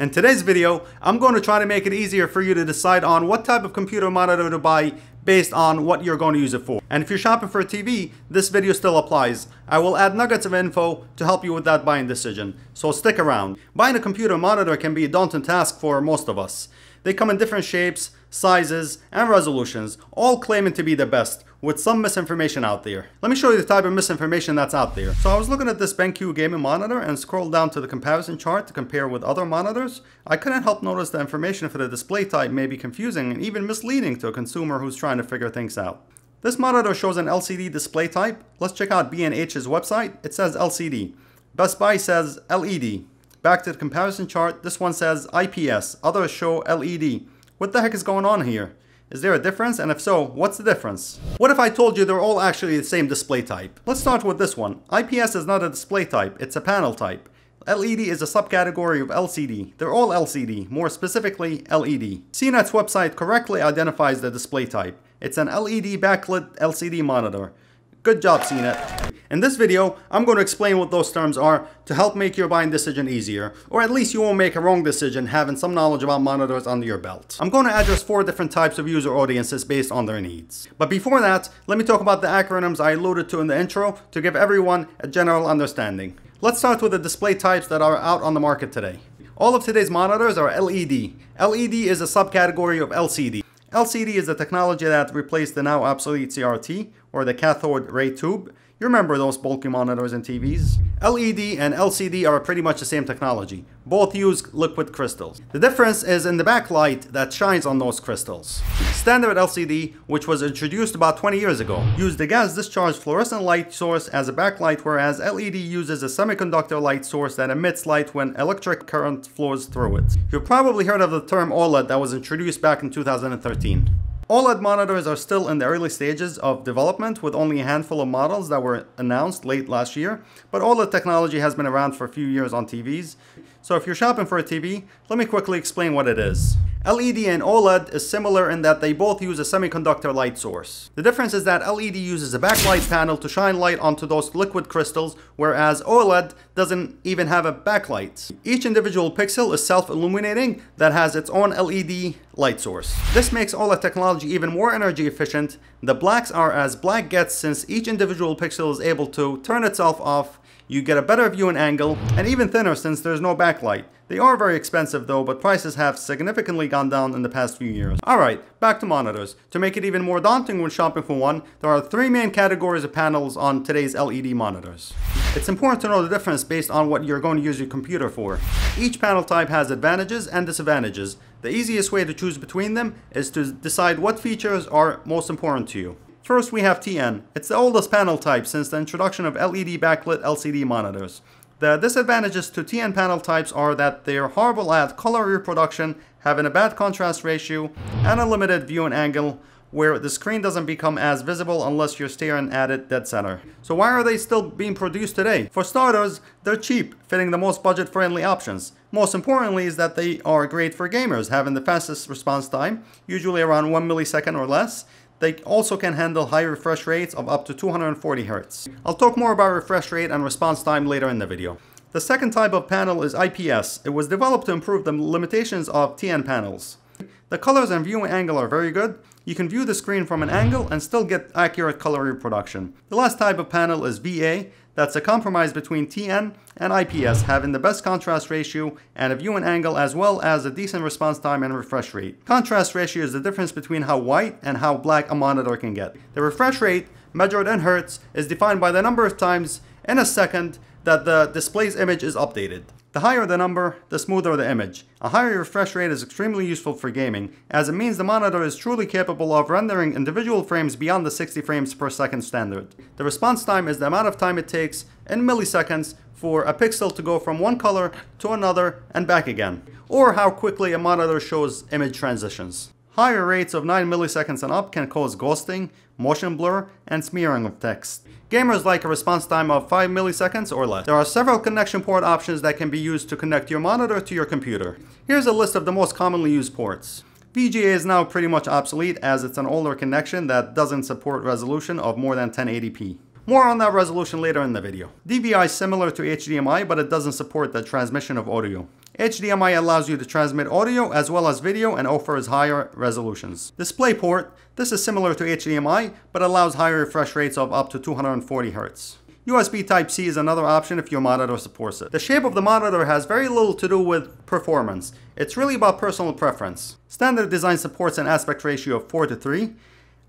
In today's video, I'm going to try to make it easier for you to decide on what type of computer monitor to buy based on what you're going to use it for. And if you're shopping for a TV, this video still applies. I will add nuggets of info to help you with that buying decision, so stick around. Buying a computer monitor can be a daunting task for most of us. They come in different shapes, sizes, and resolutions, all claiming to be the best, with some misinformation out there. Let me show you the type of misinformation that's out there. So I was looking at this BenQ gaming monitor and scrolled down to the comparison chart to compare with other monitors. I couldn't help notice the information for the display type may be confusing and even misleading to a consumer who's trying to figure things out. This monitor shows an LCD display type. Let's check out B&H's website. It says LCD. Best Buy says LED. Back to the comparison chart, this one says IPS, others show LED. What the heck is going on here? Is there a difference? And if so, what's the difference? What if I told you they're all actually the same display type? Let's start with this one. IPS is not a display type, it's a panel type. LED is a subcategory of LCD. They're all LCD, more specifically LED. CNET's website correctly identifies the display type. It's an LED backlit LCD monitor. Good job, CNET. In this video, I'm going to explain what those terms are to help make your buying decision easier, or at least you won't make a wrong decision having some knowledge about monitors under your belt. I'm going to address four different types of user audiences based on their needs. But before that, let me talk about the acronyms I alluded to in the intro to give everyone a general understanding. Let's start with the display types that are out on the market today. All of today's monitors are LED. LED is a subcategory of LCD. LCD is the technology that replaced the now obsolete CRT, or the cathode ray tube. You remember those bulky monitors and TVs? LED and LCD are pretty much the same technology. Both use liquid crystals. The difference is in the backlight that shines on those crystals. Standard LCD, which was introduced about 20 years ago, used a gas discharge fluorescent light source as a backlight whereas LED uses a semiconductor light source that emits light when electric current flows through it. You've probably heard of the term OLED that was introduced back in 2013. OLED monitors are still in the early stages of development with only a handful of models that were announced late last year, but OLED technology has been around for a few years on TVs. So if you're shopping for a TV, let me quickly explain what it is. LED and OLED is similar in that they both use a semiconductor light source. The difference is that LED uses a backlight panel to shine light onto those liquid crystals, whereas OLED doesn't even have a backlight. Each individual pixel is self-illuminating that has its own LED light source. This makes OLED technology even more energy efficient. The blacks are as black gets since each individual pixel is able to turn itself off you get a better viewing angle and even thinner since there's no backlight. They are very expensive though, but prices have significantly gone down in the past few years. Alright, back to monitors. To make it even more daunting when shopping for one, there are three main categories of panels on today's LED monitors. It's important to know the difference based on what you're going to use your computer for. Each panel type has advantages and disadvantages. The easiest way to choose between them is to decide what features are most important to you. First we have TN. It's the oldest panel type since the introduction of LED backlit LCD monitors. The disadvantages to TN panel types are that they are horrible at color reproduction, having a bad contrast ratio, and a limited viewing angle, where the screen doesn't become as visible unless you're staring at it dead center. So why are they still being produced today? For starters, they're cheap, fitting the most budget-friendly options. Most importantly is that they are great for gamers, having the fastest response time, usually around 1 millisecond or less, they also can handle high refresh rates of up to 240 Hz. I'll talk more about refresh rate and response time later in the video. The second type of panel is IPS. It was developed to improve the limitations of TN panels. The colors and viewing angle are very good. You can view the screen from an angle and still get accurate color reproduction. The last type of panel is VA. That's a compromise between TN and IPS, having the best contrast ratio and a viewing angle as well as a decent response time and refresh rate. Contrast ratio is the difference between how white and how black a monitor can get. The refresh rate, measured in hertz, is defined by the number of times in a second that the display's image is updated. The higher the number, the smoother the image. A higher refresh rate is extremely useful for gaming, as it means the monitor is truly capable of rendering individual frames beyond the 60 frames per second standard. The response time is the amount of time it takes in milliseconds for a pixel to go from one color to another and back again, or how quickly a monitor shows image transitions. Higher rates of 9 milliseconds and up can cause ghosting, motion blur, and smearing of text. Gamers like a response time of 5 milliseconds or less. There are several connection port options that can be used to connect your monitor to your computer. Here's a list of the most commonly used ports. VGA is now pretty much obsolete as it's an older connection that doesn't support resolution of more than 1080p. More on that resolution later in the video. DVI is similar to HDMI but it doesn't support the transmission of audio. HDMI allows you to transmit audio as well as video and offers higher resolutions. DisplayPort, this is similar to HDMI, but allows higher refresh rates of up to 240 Hz. USB Type-C is another option if your monitor supports it. The shape of the monitor has very little to do with performance. It's really about personal preference. Standard design supports an aspect ratio of 4 to 3,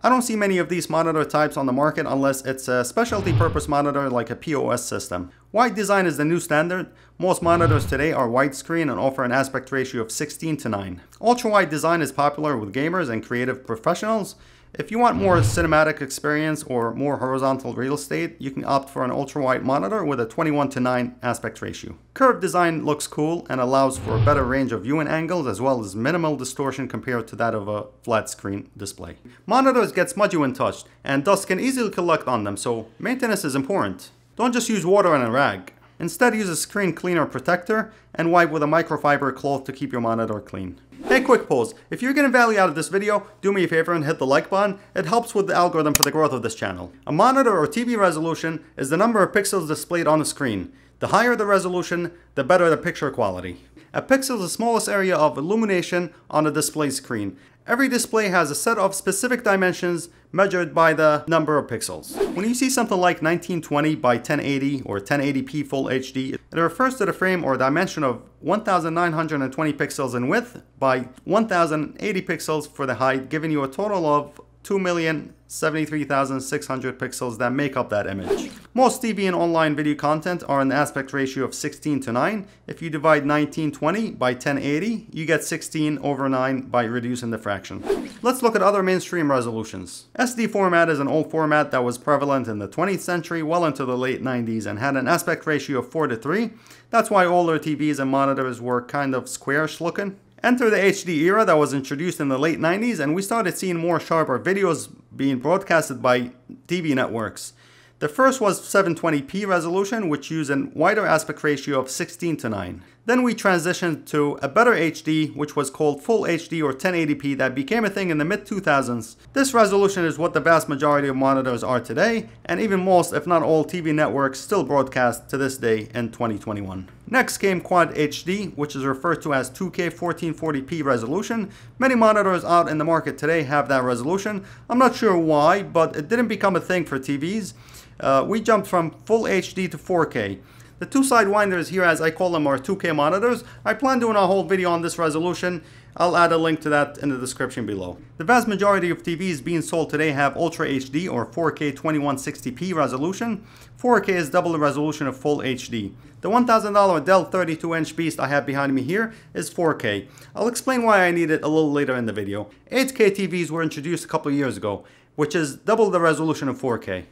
I don't see many of these monitor types on the market unless it's a specialty purpose monitor like a POS system. Wide design is the new standard. Most monitors today are widescreen and offer an aspect ratio of 16 to 9. Ultra-wide design is popular with gamers and creative professionals. If you want more cinematic experience or more horizontal real estate, you can opt for an ultra-wide monitor with a 21 to 9 aspect ratio. Curved design looks cool and allows for a better range of viewing angles as well as minimal distortion compared to that of a flat screen display. Monitors get smudgy when touched and dust can easily collect on them, so maintenance is important. Don't just use water and a rag. Instead use a screen cleaner protector and wipe with a microfiber cloth to keep your monitor clean. Hey, quick pause. If you're getting value out of this video, do me a favor and hit the like button. It helps with the algorithm for the growth of this channel. A monitor or TV resolution is the number of pixels displayed on the screen. The higher the resolution, the better the picture quality. A pixel is the smallest area of illumination on a display screen. Every display has a set of specific dimensions measured by the number of pixels. When you see something like 1920 by 1080 or 1080p Full HD, it refers to the frame or dimension of 1920 pixels in width by 1080 pixels for the height, giving you a total of 2,073,600 pixels that make up that image. Most TV and online video content are an aspect ratio of 16 to 9. If you divide 1920 by 1080, you get 16 over 9 by reducing the fraction. Let's look at other mainstream resolutions. SD format is an old format that was prevalent in the 20th century well into the late 90s and had an aspect ratio of 4 to 3. That's why older TVs and monitors were kind of squarish looking. Enter the HD era that was introduced in the late 90s and we started seeing more sharper videos being broadcasted by TV networks. The first was 720p resolution which used a wider aspect ratio of 16 to 9. Then we transitioned to a better HD, which was called Full HD or 1080p that became a thing in the mid 2000s. This resolution is what the vast majority of monitors are today, and even most, if not all, TV networks still broadcast to this day in 2021. Next came Quad HD, which is referred to as 2K 1440p resolution. Many monitors out in the market today have that resolution. I'm not sure why, but it didn't become a thing for TVs. Uh, we jumped from Full HD to 4K. The two sidewinders here, as I call them, are 2K monitors. I plan doing a whole video on this resolution. I'll add a link to that in the description below. The vast majority of TVs being sold today have Ultra HD or 4K 2160p resolution. 4K is double the resolution of Full HD. The $1,000 Dell 32-inch beast I have behind me here is 4K. I'll explain why I need it a little later in the video. 8K TVs were introduced a couple years ago, which is double the resolution of 4K.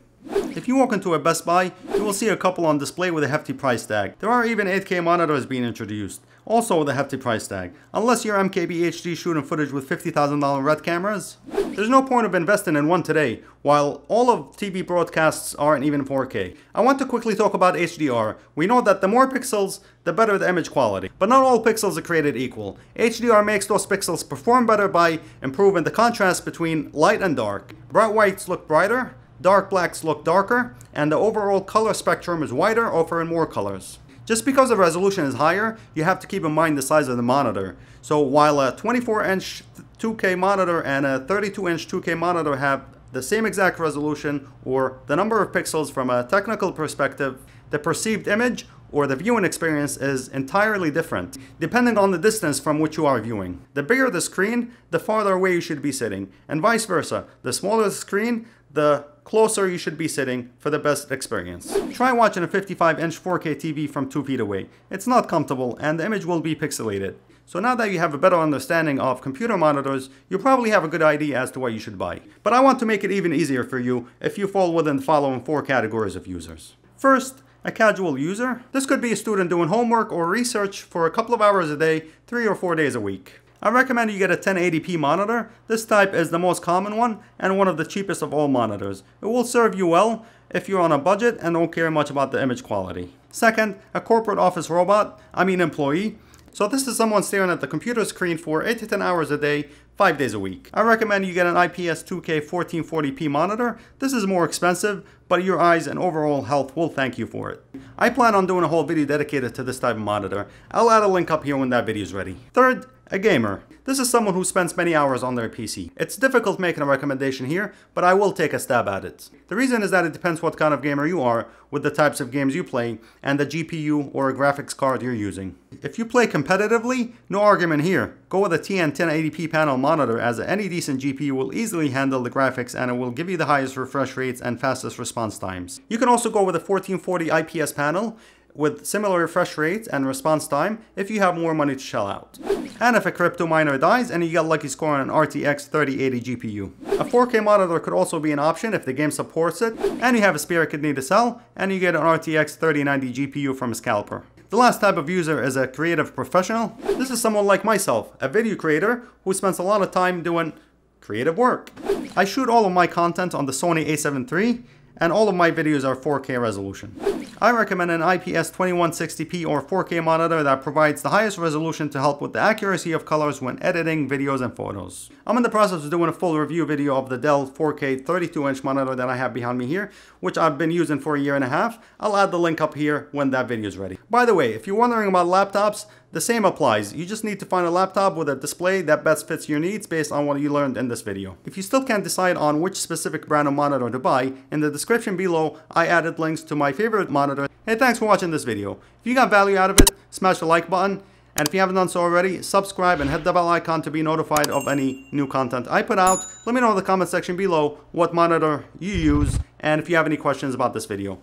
If you walk into a Best Buy, you will see a couple on display with a hefty price tag. There are even 8K monitors being introduced, also with a hefty price tag. Unless you're MKBHD shooting footage with $50,000 red cameras, there's no point of investing in one today, while all of TV broadcasts aren't even 4K. I want to quickly talk about HDR. We know that the more pixels, the better the image quality. But not all pixels are created equal. HDR makes those pixels perform better by improving the contrast between light and dark. Bright whites look brighter, dark blacks look darker, and the overall color spectrum is wider, offering more colors. Just because the resolution is higher, you have to keep in mind the size of the monitor. So while a 24-inch 2K monitor and a 32-inch 2K monitor have the same exact resolution or the number of pixels from a technical perspective, the perceived image or the viewing experience is entirely different, depending on the distance from which you are viewing. The bigger the screen, the farther away you should be sitting, and vice versa. The smaller the screen, the closer you should be sitting for the best experience. Try watching a 55 inch 4K TV from 2 feet away. It's not comfortable and the image will be pixelated. So now that you have a better understanding of computer monitors, you probably have a good idea as to what you should buy. But I want to make it even easier for you if you fall within the following four categories of users. First, a casual user. This could be a student doing homework or research for a couple of hours a day, three or four days a week. I recommend you get a 1080p monitor. This type is the most common one and one of the cheapest of all monitors. It will serve you well if you're on a budget and don't care much about the image quality. Second, a corporate office robot, I mean employee. So this is someone staring at the computer screen for 8 to 10 hours a day, 5 days a week. I recommend you get an IPS 2K 1440p monitor. This is more expensive, but your eyes and overall health will thank you for it. I plan on doing a whole video dedicated to this type of monitor. I'll add a link up here when that video is ready. Third, a gamer. This is someone who spends many hours on their PC. It's difficult making a recommendation here, but I will take a stab at it. The reason is that it depends what kind of gamer you are, with the types of games you play, and the GPU or graphics card you're using. If you play competitively, no argument here. Go with a TN 1080p panel monitor as any decent GPU will easily handle the graphics and it will give you the highest refresh rates and fastest response times. You can also go with a 1440 IPS panel with similar refresh rates and response time if you have more money to shell out. And if a crypto miner dies and you get lucky scoring an RTX 3080 GPU. A 4K monitor could also be an option if the game supports it and you have a spare kidney to sell and you get an RTX 3090 GPU from a scalper. The last type of user is a creative professional. This is someone like myself, a video creator who spends a lot of time doing creative work. I shoot all of my content on the Sony a7 III and all of my videos are 4K resolution. I recommend an IPS 2160p or 4K monitor that provides the highest resolution to help with the accuracy of colors when editing videos and photos. I'm in the process of doing a full review video of the Dell 4K 32-inch monitor that I have behind me here, which I've been using for a year and a half. I'll add the link up here when that video is ready. By the way, if you're wondering about laptops, the same applies. You just need to find a laptop with a display that best fits your needs based on what you learned in this video. If you still can't decide on which specific brand of monitor to buy, in the description below I added links to my favorite monitor. Hey, thanks for watching this video. If you got value out of it, smash the like button. And if you haven't done so already, subscribe and hit the bell icon to be notified of any new content I put out. Let me know in the comment section below what monitor you use and if you have any questions about this video.